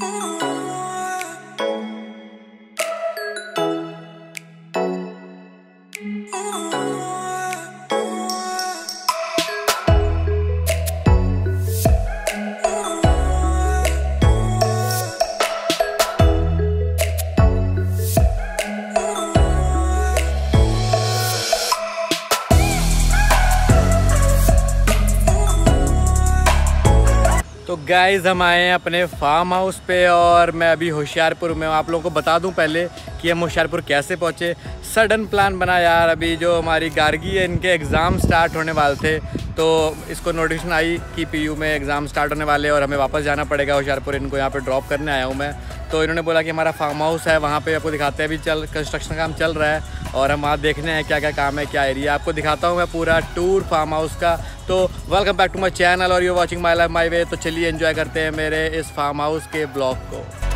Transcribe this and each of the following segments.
Ooh. तो guys हम आए हैं अपने फार्म हाउस पे और मैं अभी होशियारपुर में आप लोगों को बता दूँ पहले कि हम होशियारपुर कैसे पहुँचे। सडन प्लान बना यार, अभी जो हमारी गार्गी है, इनके एग्ज़ाम स्टार्ट होने वाले थे। तो इसको नोटिफिकेशन आई कि पीयू में एग्ज़ाम स्टार्ट होने वाले और हमें वापस जाना पड़ेगा होशियारपुर। इनको यहाँ पर ड्रॉप करने आया हूँ मैं। तो इन्होंने बोला कि हमारा फार्म हाउस है, वहाँ पर आपको दिखाते हैं अभी चल कंस्ट्रक्शन काम चल रहा है। और हम वहाँ देखने हैं क्या क्या काम है, क्या एरिया आपको दिखाता हूँ मैं पूरा टूर फार्म हाउस का। तो welcome back to my channel और you watching my life my way तो चलिए इन्जॉय करते हैं मेरे इस फार्म हाउस के ब्लॉग को।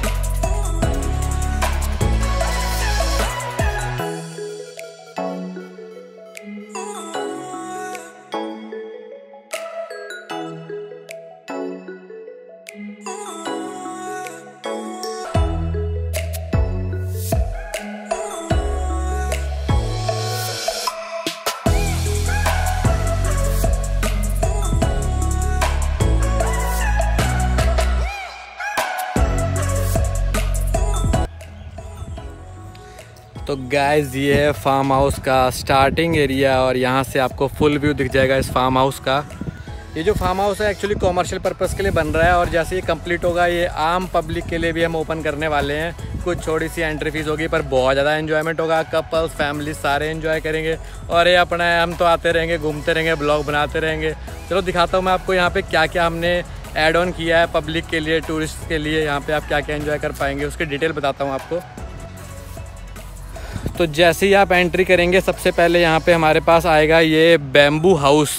गाइज़ ये है फार्म हाउस का स्टार्टिंग एरिया और यहाँ से आपको फुल व्यू दिख जाएगा इस फार्म हाउस का। ये जो फार्म हाउस है एक्चुअली कॉमर्शियल पर्पज़ के लिए बन रहा है और जैसे ये कंप्लीट होगा, ये आम पब्लिक के लिए भी हम ओपन करने वाले हैं। कुछ छोटी सी एंट्री फ़ीस होगी, पर बहुत ज़्यादा एंजॉयमेंट होगा। कपल्स फैमिली सारे एंजॉय करेंगे और ये अपना है, हम तो आते रहेंगे, घूमते रहेंगे ब्लॉग बनाते रहेंगे। चलो दिखाता हूँ मैं आपको यहाँ पर क्या क्या हमने ऐड ऑन किया है पब्लिक के लिए टूरिस्ट के लिए। यहाँ पे आप क्या क्या इन्जॉय कर पाएँगे, उसकी डिटेल बताता हूँ आपको। तो जैसे ही आप एंट्री करेंगे, सबसे पहले यहाँ पे हमारे पास आएगा ये bamboo house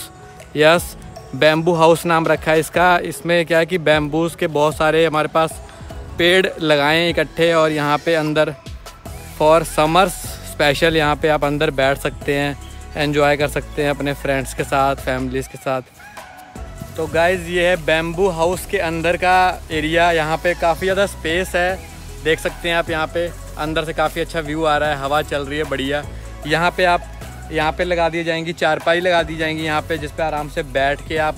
yes bamboo house नाम रखा है इसका। इसमें क्या है कि बैम्बूज के बहुत सारे हमारे पास पेड़ लगाए इकट्ठे और यहाँ पे अंदर फॉर समर्स स्पेशल यहाँ पे आप अंदर बैठ सकते हैं एंजॉय कर सकते हैं अपने फ्रेंड्स के साथ फैमिलीज़ के साथ। तो गाइज़ ये है बैम्बू हाउस के अंदर का एरिया यहाँ पे काफ़ी ज़्यादा स्पेस है। देख सकते हैं आप यहाँ पे। अंदर से काफ़ी अच्छा व्यू आ रहा है, हवा चल रही है, बढ़िया। यहाँ पे आप यहाँ पे लगा दी जाएँगी, चारपाई लगा दी जाएँगी यहाँ पे, जिस पे आराम से बैठ के आप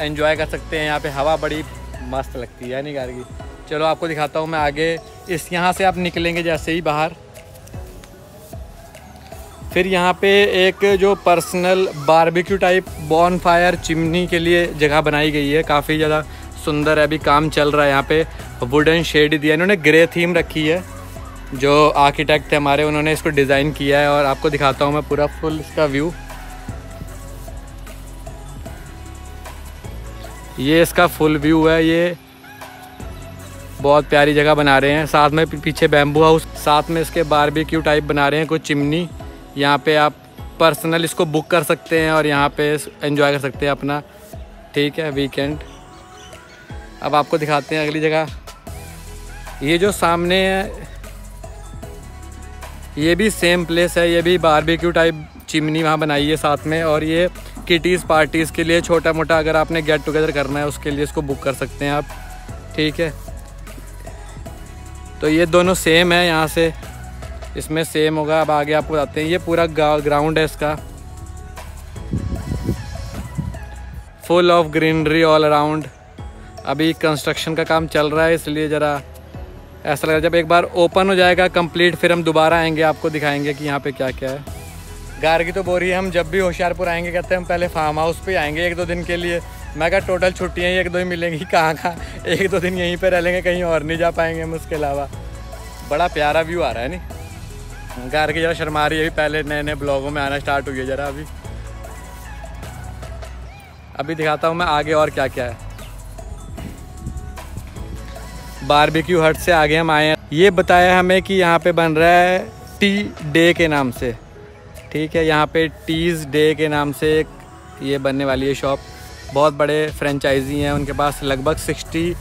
एंजॉय कर सकते हैं। यहाँ पे हवा बड़ी मस्त लगती है नहीं कारगी चलो आपको दिखाता हूँ मैं आगे। इस यहाँ से आप निकलेंगे जैसे ही बाहर। फिर यहाँ पे एक जो personal barbecue type bonfire chimney के लिए जगह बनाई गई है। काफ़ी ज़्यादा सुंदर है, अभी काम चल रहा है यहाँ पे। वुडन शेड दिया इन्होंने ग्रे थीम रखी है। जो आर्किटेक्ट थे हमारे, उन्होंने इसको डिज़ाइन किया है और आपको दिखाता हूँ मैं पूरा फुल इसका व्यू ये इसका फुल व्यू है, ये बहुत प्यारी जगह बना रहे हैं। साथ में पीछे बैम्बू हाउस साथ में इसके बारबेक्यू टाइप बना रहे हैं, कुछ चिमनी यहाँ पे आप पर्सनल इसको बुक कर सकते हैं और यहाँ पे एंजॉय कर सकते हैं अपना। ठीक है वीकेंड अब आपको दिखाते हैं अगली जगह। ये जो सामने है ये भी सेम प्लेस है, ये भी बारबेक्यू टाइप चिमनी वहाँ बनाई है साथ में और ये किटीज़ पार्टीज़ के लिए छोटा मोटा अगर आपने गेट टुगेदर करना है उसके लिए इसको बुक कर सकते हैं आप। ठीक है? तो ये दोनों सेम है यहाँ से। इसमें सेम होगा, अब आगे आपको बताते हैं। ये पूरा ग्राउंड है इसका। Full of greenery all around अभी कंस्ट्रक्शन का काम चल रहा है, इसलिए ज़रा ऐसा लग रहा है जब एक बार ओपन हो जाएगा कंप्लीट, फिर हम दोबारा आएँगे, आपको दिखाएँगे कि यहाँ पे क्या क्या है। गार्गी तो है हम जब भी होशियारपुर आएँगे, कहते हैं हम पहले फार्म हाउस पे आएँगे एक दो दिन के लिए। मैं कहा टोटल छुट्टियाँ ही, एक दो ही मिलेंगी, कहाँ कहाँ? एक दो दिन यहीं पर रह लेंगे, कहीं और नहीं जा पाएँगे हम उसके अलावा। बड़ा प्यारा व्यू आ रहा है नी नहीं? गार्गी ज़रा शर्मा रही है, अभी पहले नए नए ब्लॉगों में आना स्टार्ट हुई है ज़रा अभी। अभी दिखाता हूँ मैं आगे और क्या क्या है। बारबेक्यू हट से आगे हम आए हैं। ये बताया हमें कि यहाँ पे बन रहा है टी डे के नाम से। ठीक है, यहाँ पे टीज़ डे के नाम से एक ये बनने वाली है शॉप। बहुत बड़े फ्रेंचाइजी हैं, उनके पास लगभग सिक्सटी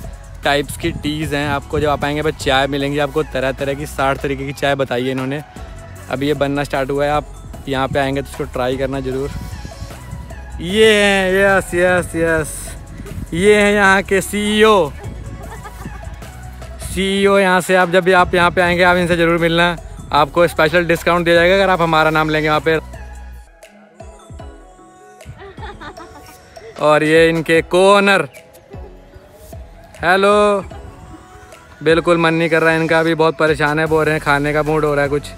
टाइप्स की टीज़ हैं। आपको जब आप आएँगे, बस चाय मिलेंगी आपको तरह तरह की, साठ तरीके की चाय बताई है इन्होंने। अभी ये बनना स्टार्ट हुआ है, आप यहाँ पे आएँगे तो इसको ट्राई करना ज़रूर। ये हैं, यस यस यस। ये हैं यहाँ के सीईओ सीईओ यहाँ से आप जब भी आप यहाँ पे आएँगे, आप इनसे ज़रूर मिलना। आपको स्पेशल डिस्काउंट दिया जाएगा अगर आप हमारा नाम लेंगे वहाँ पे। और ये इनके को ओनर हेलो बिल्कुल मन नहीं कर रहा है इनका भी बहुत परेशान है, बोल रहे हैं खाने का मूड हो रहा है कुछ।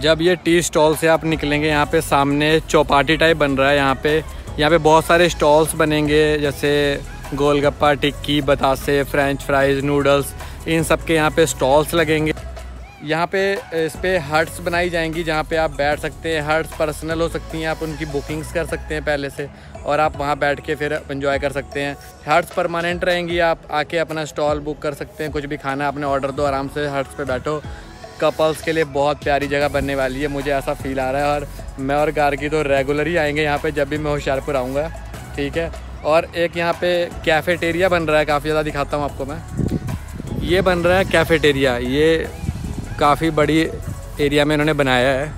जब ये टी स्टॉल से आप निकलेंगे, यहाँ पे सामने चौपाटी टाइप बन रहा है, यहाँ पे। यहाँ पे बहुत सारे स्टॉल्स बनेंगे, जैसे गोलगप्पा, टिक्की, बतासे फ्रेंच फ्राइज नूडल्स इन सब के यहाँ पे स्टॉल्स लगेंगे। यहाँ पे, इस पर हट्स बनाई जाएँगी, जहाँ पे आप बैठ सकते हैं। हट्स पर्सनल हो सकती हैं, आप उनकी बुकिंग्स कर सकते हैं पहले से, और आप वहाँ बैठ के फिर इन्जॉय कर सकते हैं। हट्स परमानेंट रहेंगी, आप आके अपना स्टॉल बुक कर सकते हैं, कुछ भी खाना आपने ऑर्डर दो, आराम से हट्स पे बैठो। कपल्स के लिए बहुत प्यारी जगह बनने वाली है, मुझे ऐसा फील आ रहा है। और मैं और गार्गी तो रेगुलर ही आएँगे यहाँ पे जब भी मैं होशियारपुर आऊँगा, ठीक है? और एक यहाँ पे कैफ़ेटेरिया बन रहा है, काफ़ी ज़्यादा दिखाता हूँ आपको मैं। ये बन रहा है कैफ़ेटेरिया ये काफ़ी बड़ी एरिया में इन्होंने बनाया है।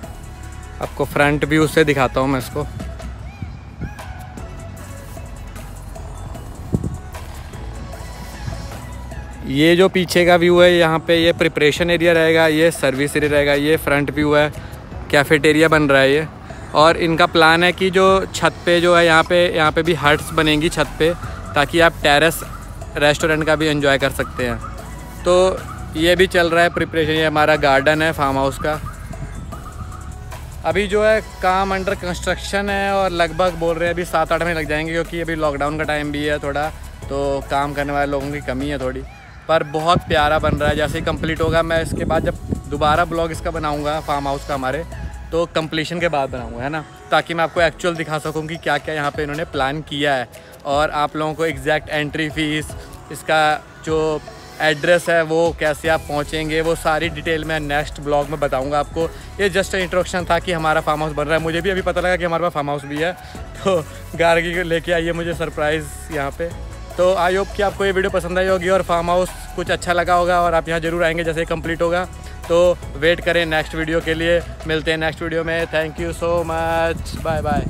आपको फ्रंट व्यू से दिखाता हूँ मैं इसको। ये जो पीछे का व्यू है, यहाँ पे ये प्रिपरेशन एरिया रहेगा, ये सर्विस एरिया रहेगा, ये फ्रंट व्यू है कैफेटेरिया बन रहा है ये। और इनका प्लान है कि जो छत पे जो है, यहाँ पे यहाँ पे भी हट्स बनेंगी छत पे, ताकि आप टेरेस रेस्टोरेंट का भी एंजॉय कर सकते हैं। तो ये भी चल रहा है प्रिपरेशन ये हमारा गार्डन है फार्म हाउस का। अभी जो है, काम अंडर कंस्ट्रक्शन है और लगभग बोल रहे हैं अभी सात आठ महीने लग जाएँगे, क्योंकि अभी लॉकडाउन का टाइम भी है थोड़ा तो काम करने वाले लोगों की कमी है थोड़ी। पर बहुत प्यारा बन रहा है, जैसे ही कंप्लीट होगा, मैं इसके बाद जब दोबारा ब्लॉग इसका बनाऊँगा फार्म हाउस का हमारे तो कंप्लीशन के बाद बनाऊँगा, है ना? ताकि मैं आपको एक्चुअल दिखा सकूँ कि क्या क्या यहाँ पे इन्होंने प्लान किया है। और आप लोगों को एग्जैक्ट एंट्री फ़ीस इसका जो एड्रेस है, वो कैसे आप पहुँचेंगे, वो सारी डिटेल मैं नेक्स्ट ब्लॉग में बताऊँगा आपको। ये जस्ट इंट्रोडक्शन था कि हमारा फार्म हाउस बन रहा है। मुझे भी अभी पता लगा कि हमारे पास फार्म हाउस भी है। तो गार्गी लेके आइए मुझे सरप्राइज़ यहाँ पे। तो आई होप कि आपको ये वीडियो पसंद आई होगी और फार्म हाउस कुछ अच्छा लगा होगा और आप यहाँ ज़रूर आएँगे जैसे कंप्लीट होगा। तो वेट करें नेक्स्ट वीडियो के लिए। मिलते हैं नेक्स्ट वीडियो में। Thank you so much bye bye